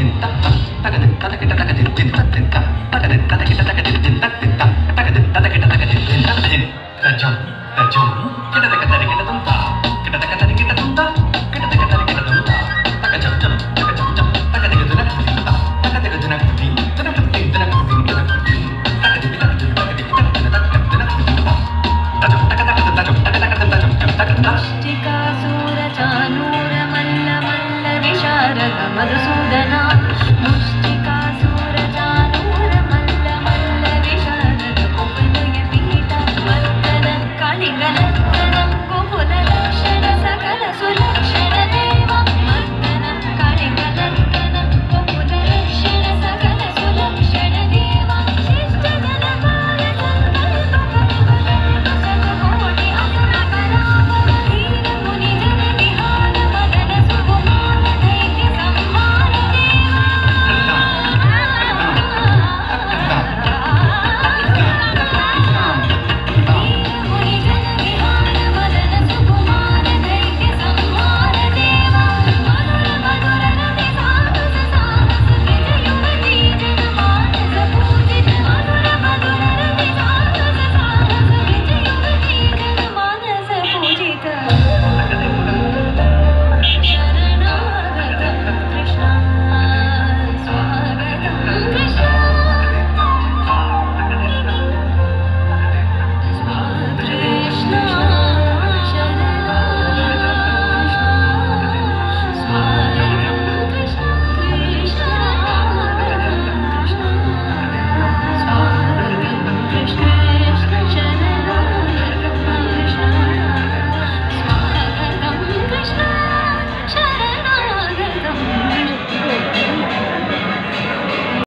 tinta, taca tinta, taca tinta, taca tinta, tinta, tinta. I am Madrasa Dana Mustika